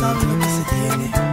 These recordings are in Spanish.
sabe lo que se tiene.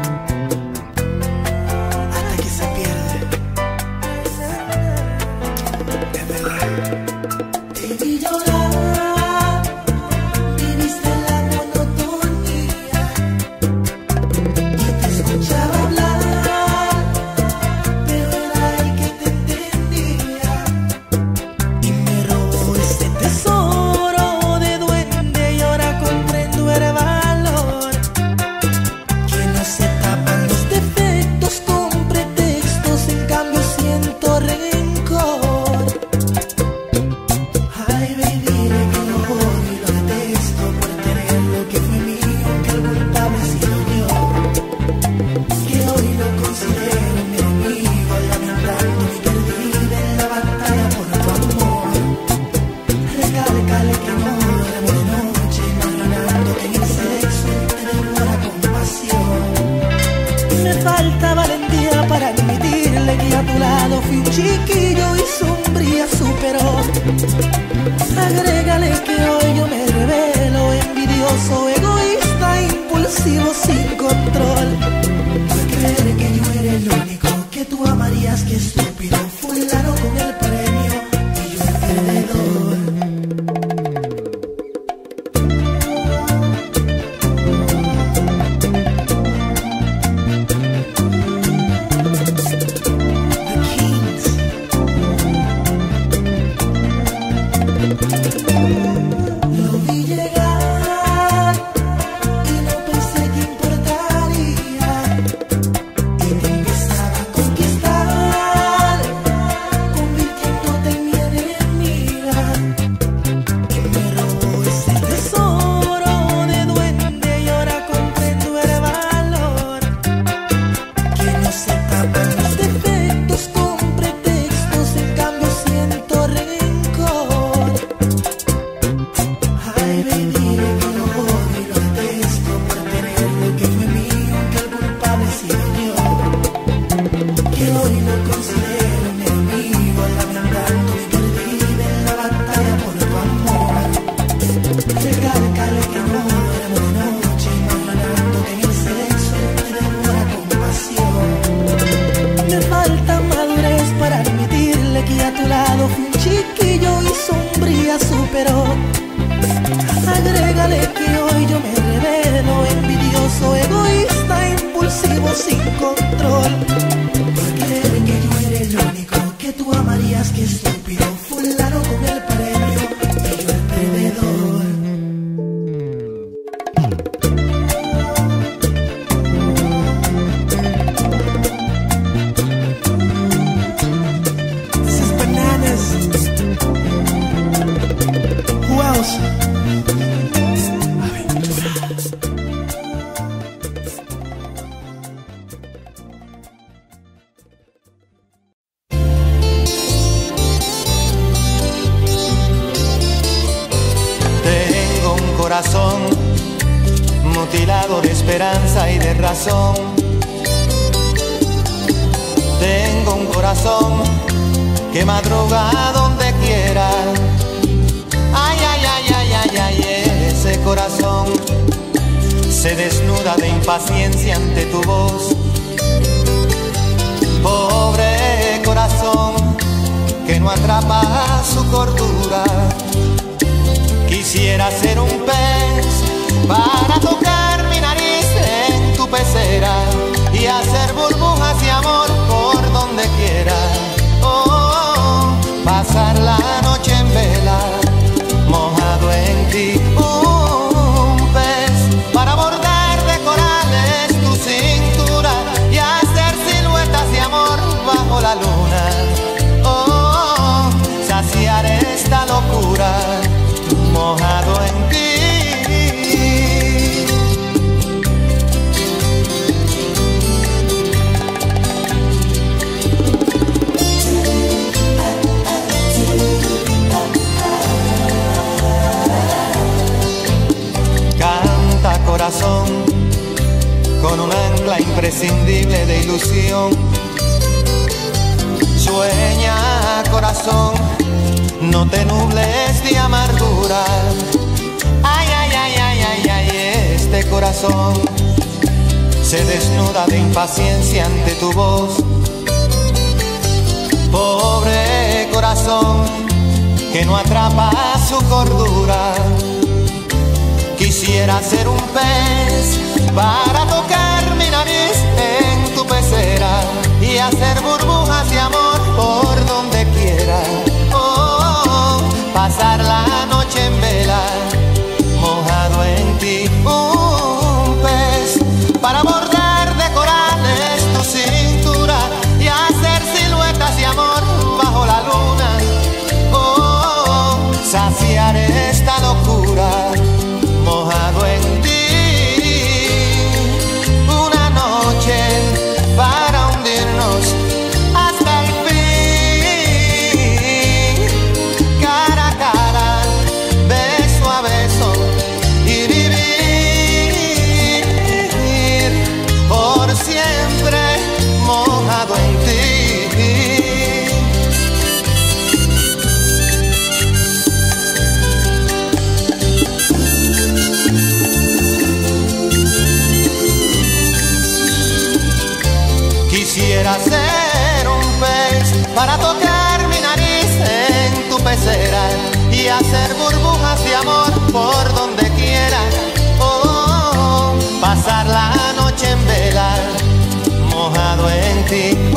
imprescindible de ilusión. Sueña corazón, no te nubles de amargura. Ay, ay, ay, ay, ay, ay, este corazón se desnuda de impaciencia ante tu voz. Pobre corazón que no atrapa su cordura. Quisiera ser un pez para tocar mi nariz en tu pecera y hacer burbujas de amor por donde quiera. Oh, pasar la noche en vela. everything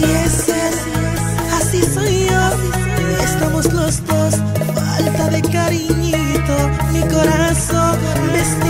así es él, así soy yo. Estamos los dos, falta de cariñito, mi corazón vestido.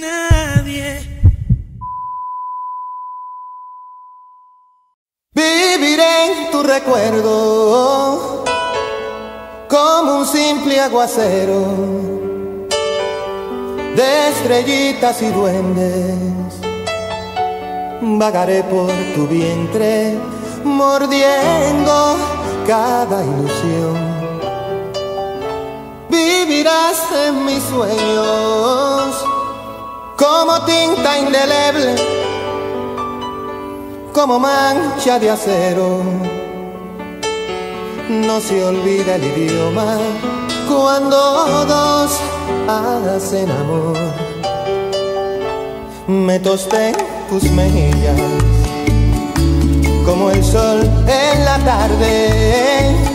Nadie. Viviré en tu recuerdo como un simple aguacero de estrellitas y duendes. Vagaré por tu vientre mordiendo cada ilusión en mis sueños como tinta indeleble, como mancha de acero. No se olvida el idioma cuando dos hacen amor. Me tosté tus mejillas como el sol en la tarde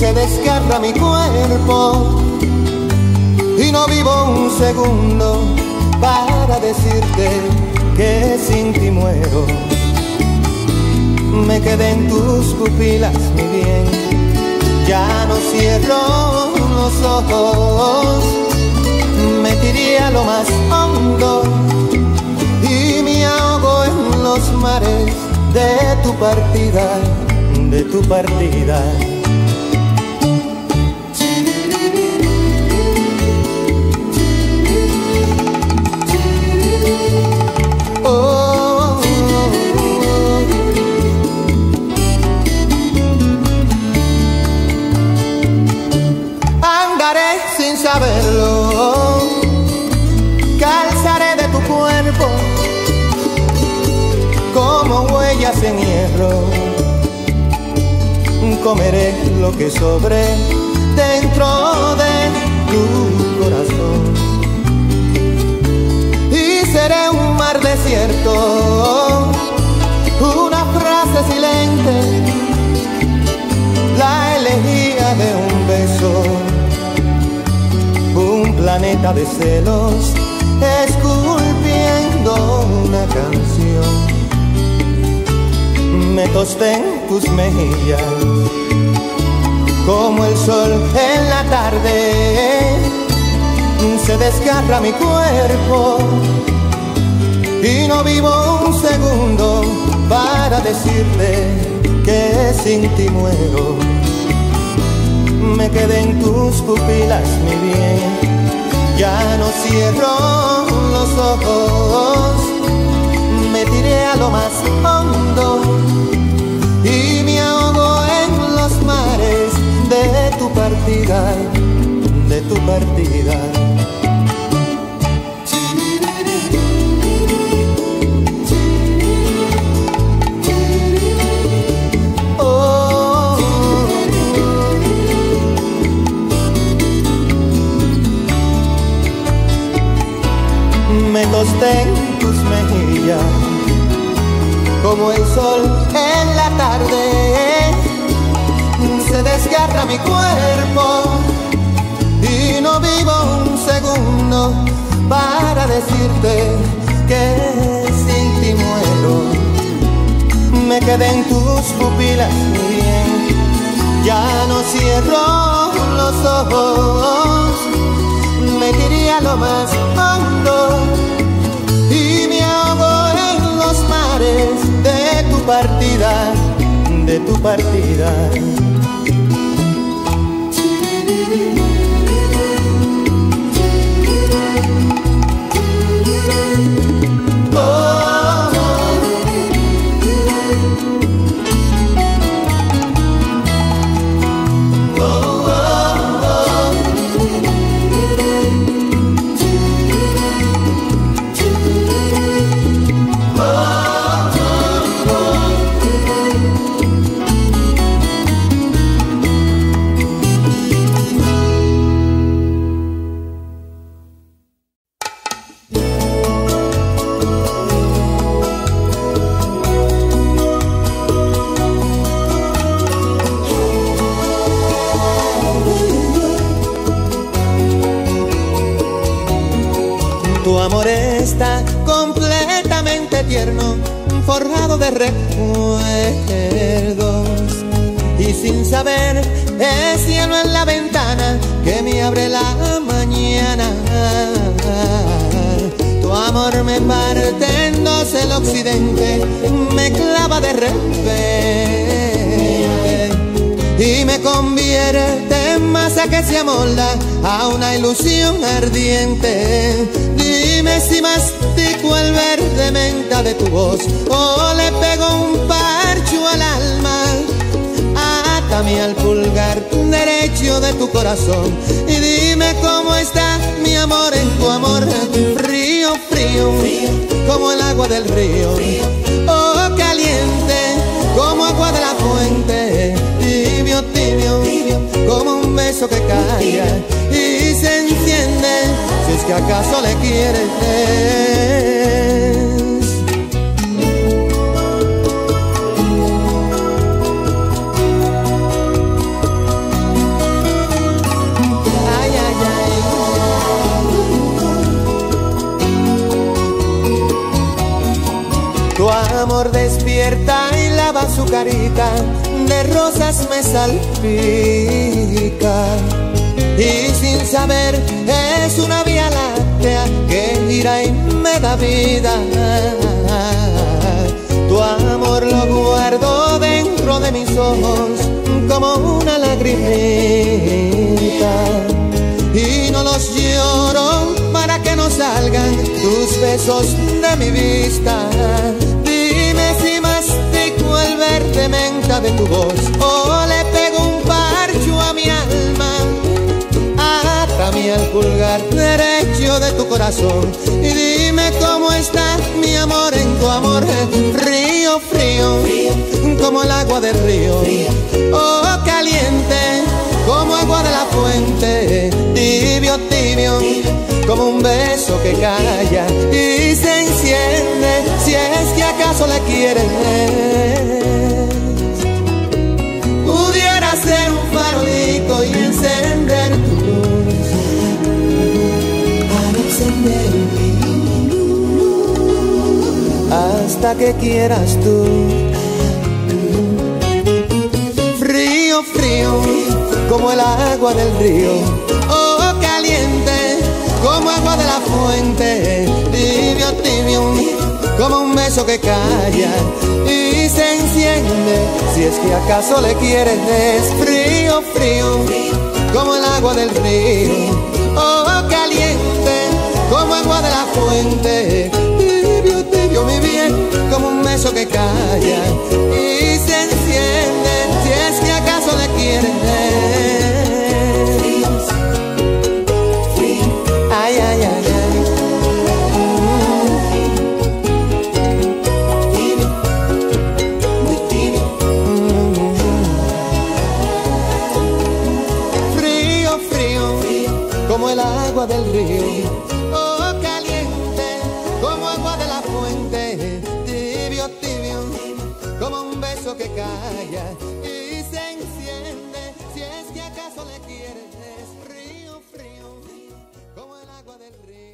se desgarra mi cuerpo y no vivo un segundo para decirte que sin ti muero. Me quedé en tus pupilas, mi bien, ya no cierro los ojos, me tiré a lo más hondo y me ahogo en los mares de tu partida, de tu partida. Ti muero. Me quedé en tus pupilas, mi bien ya no cierro los ojos, me tiré a lo más hondo y me ahogo en los mares de tu partida, de tu partida. Como el sol en la tarde, se desgarra mi cuerpo y no vivo un segundo para decirte que sin ti muero. Me quedé en tus pupilas, bien, ya no cierro los ojos, me quería lo más hondo partida, de tu partida. Que acaso le quieres. Ay, ay, ay. Tu amor despierta y lava su carita, de rosas me salpica. Y sin saber es una vía que gira y me da vida. Tu amor lo guardo dentro de mis ojos como una lagrimita y no los lloro para que no salgan tus besos de mi vista. Dime si mastico el verde menta de tu voz o al pulgar derecho de tu corazón y dime cómo está mi amor en tu amor. Río frío, como el agua del río. Oh, caliente, como agua de la fuente. Tibio, tibio, como un beso que calla y se enciende. Si es que acaso le quieres. Pudiera ser un farolito y encender hasta que quieras tú. Frío, frío, como el agua del río. Oh, caliente, como agua de la fuente. Tibio, tibio, como un beso que calla y se enciende. Si es que acaso le quieres, es frío, frío, como el agua del río. Oh, caliente, como agua de la fuente. Un beso que calla y se enciende. Si es que acaso le quieres. Le quieres, frío, frío, como el agua del río.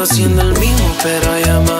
Sigo siendo el mismo, pero ya maduré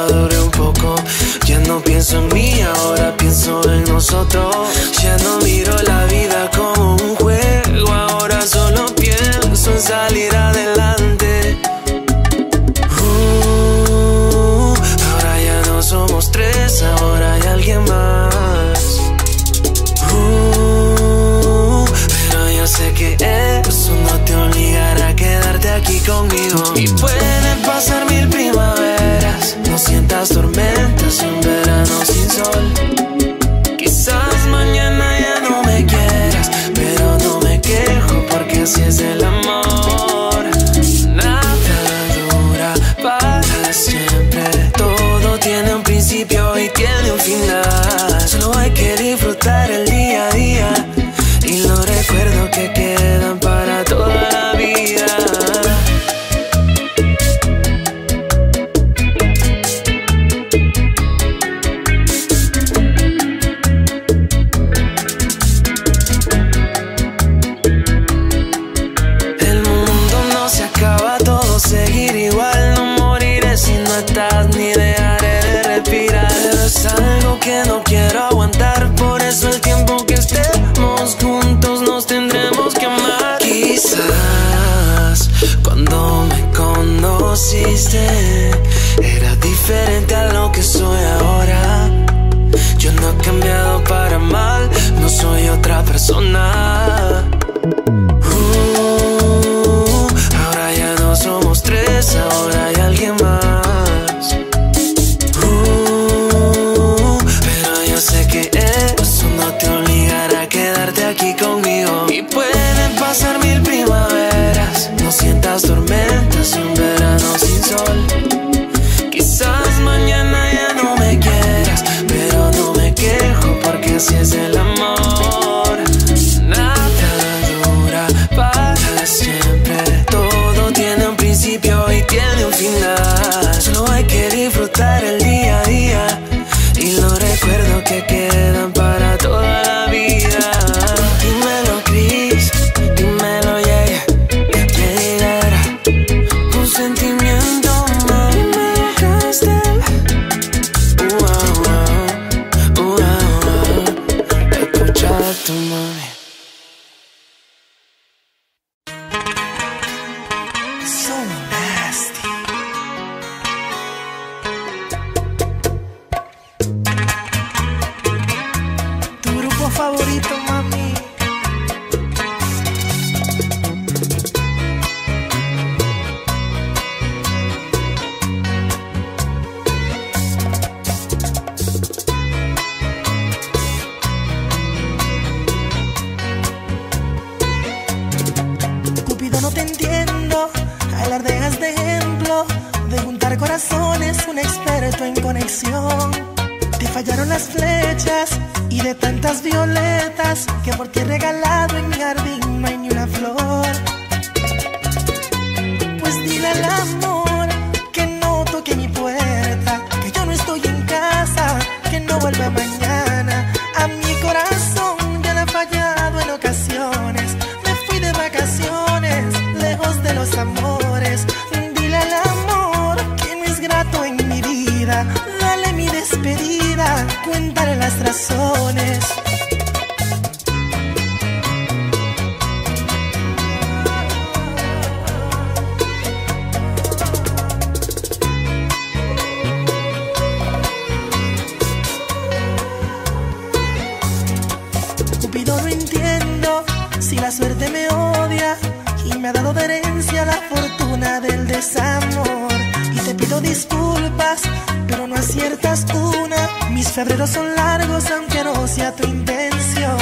pido disculpas, pero no aciertas una. Mis febreros son largos, aunque no sea tu intención.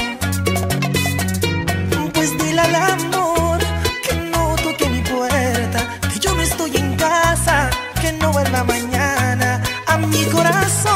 Pues dile al amor que no toque mi puerta, que yo no estoy en casa, que no vuelva mañana a mi corazón.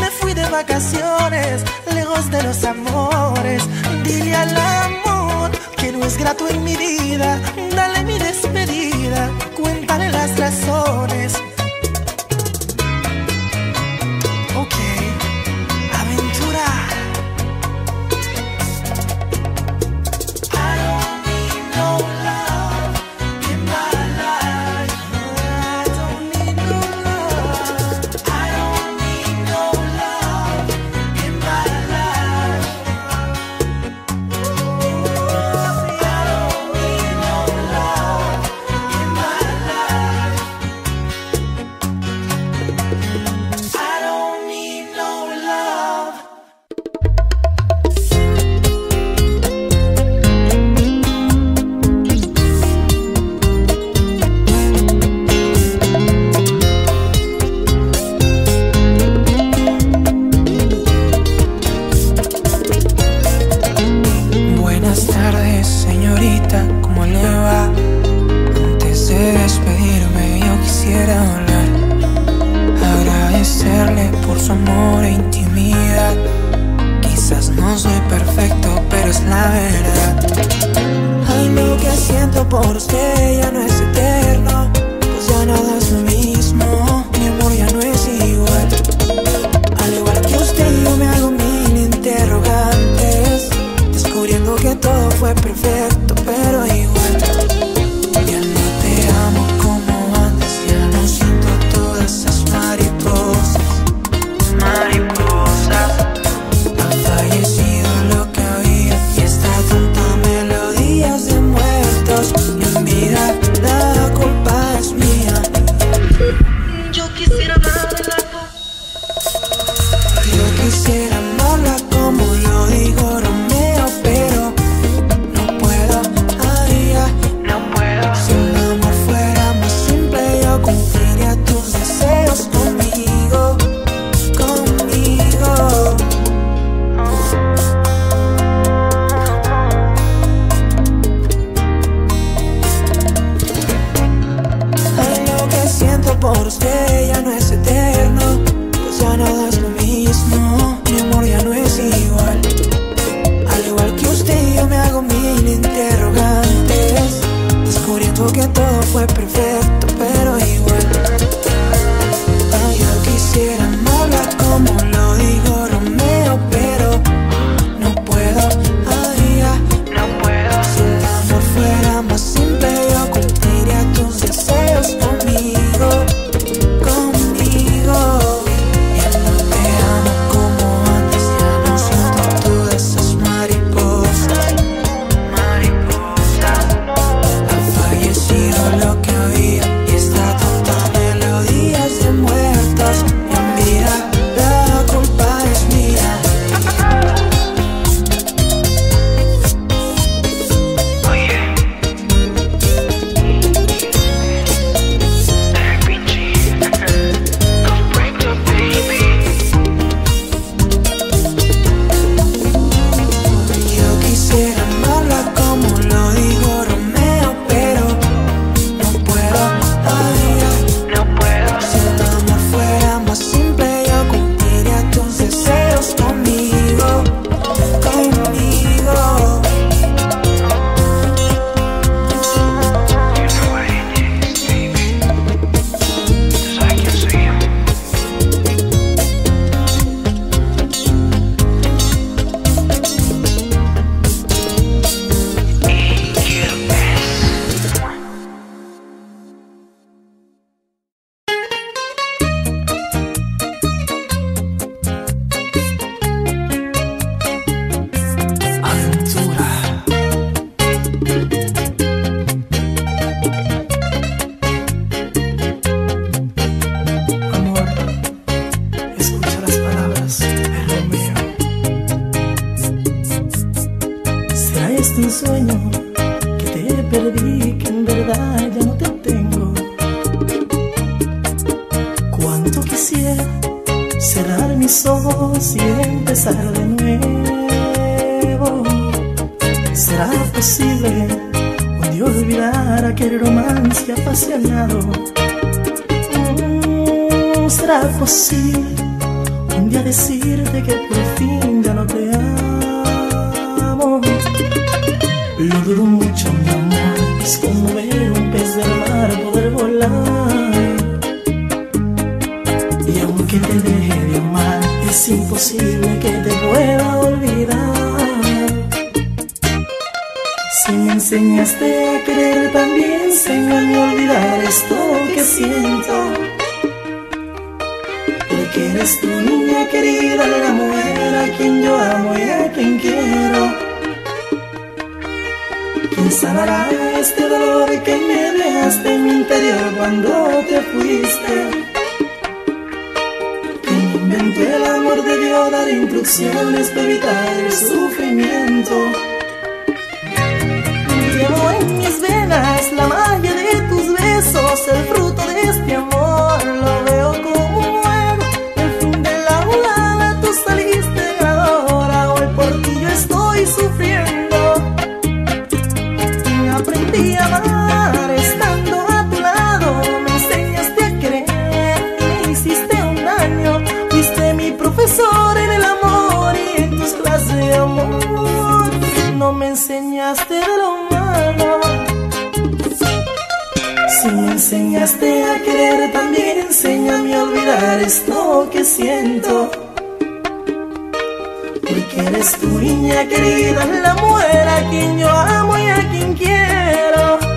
me fui de vacaciones, lejos de los amores. Dile al amor que no es grato en mi vida, dale mi despedida, cuéntale las razones see. instrucciones para evitar el sufrimiento. Llevo en mis venas la magia de tus besos, el fruto de este amor. Enséñame a olvidar esto que siento. Porque eres tu niña querida, la mujer a quien yo amo y a quien quiero.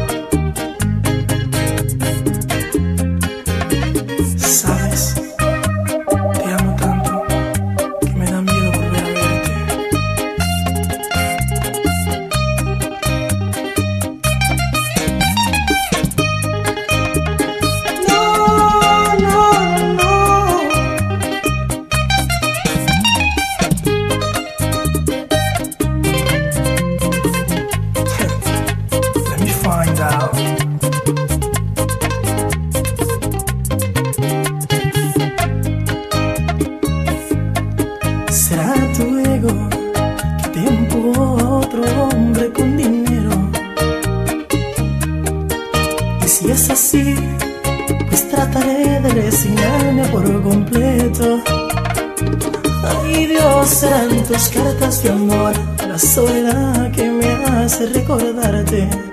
acordarte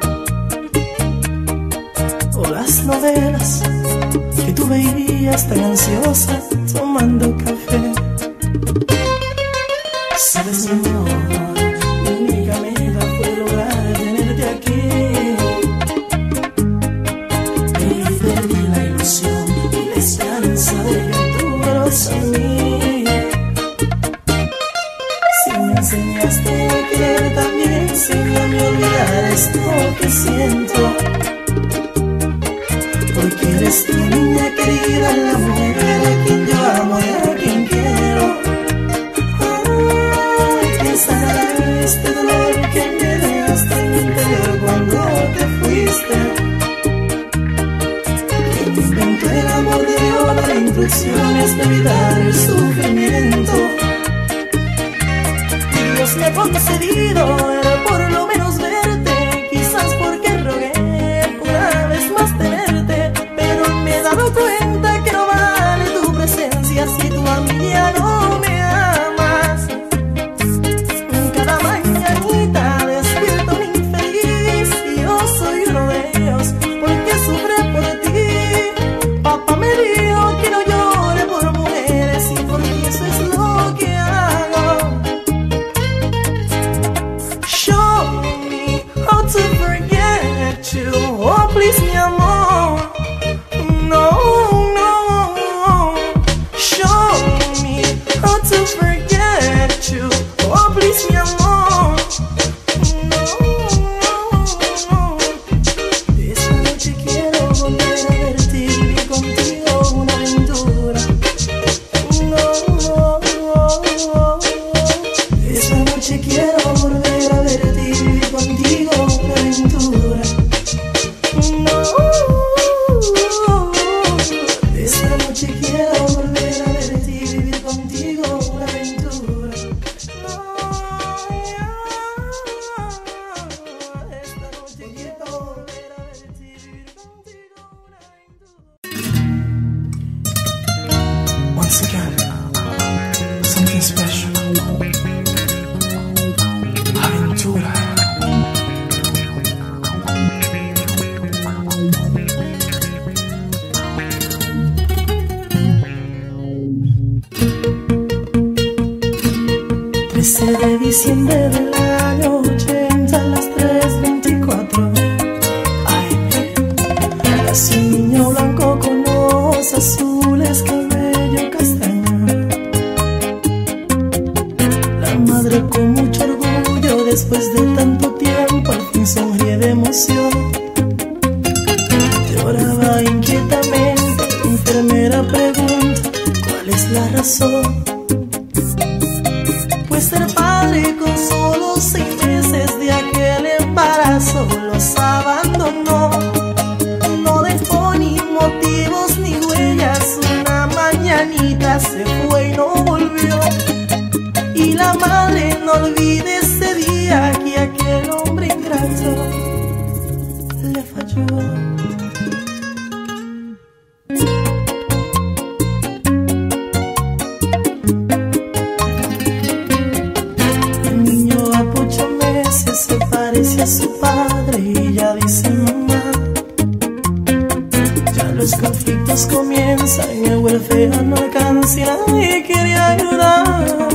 que welfare no alcancía y quería ayudar.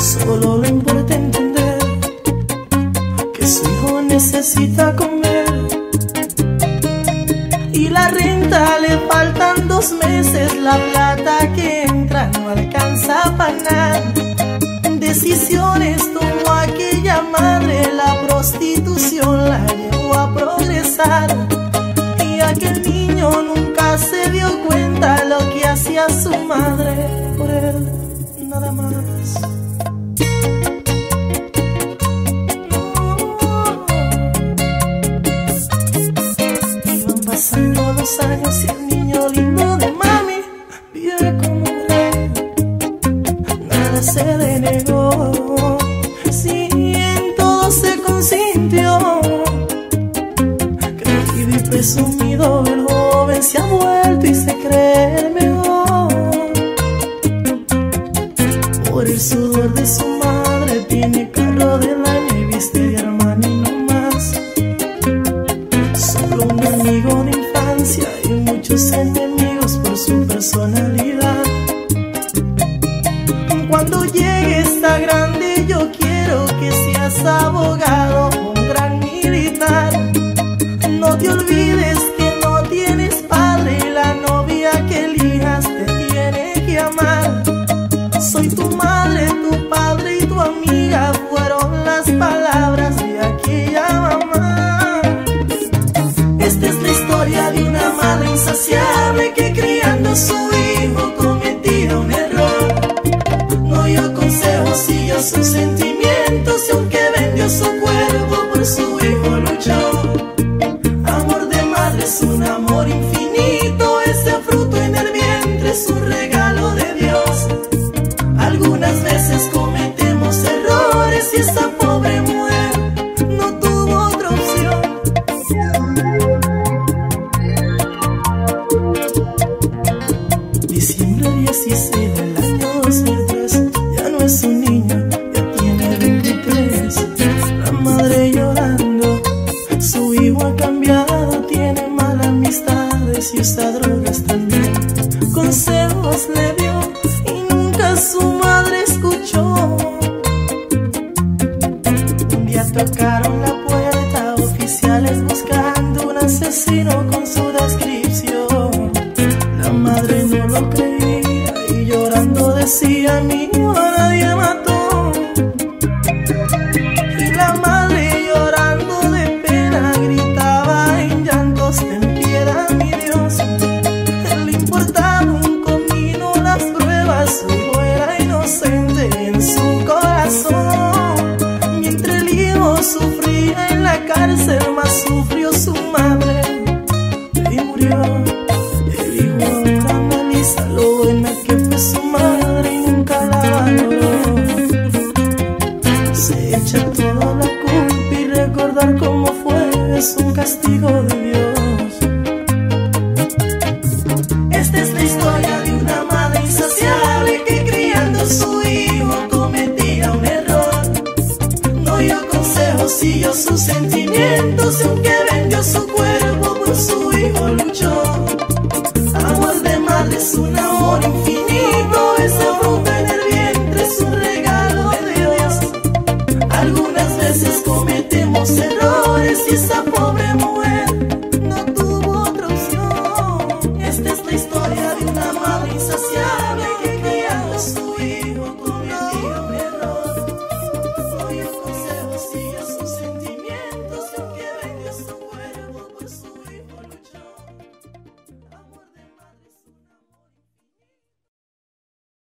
Solo le importa entender que su hijo necesita comer. Y la renta le faltan dos meses, la plata que entra no alcanza para nada. Decisiones tomó aquella madre, la prostitución la llevó a progresar. Y aquel niño nunca se dio cuenta lo que hacía su madre por él, nada más. Iban pasando los años y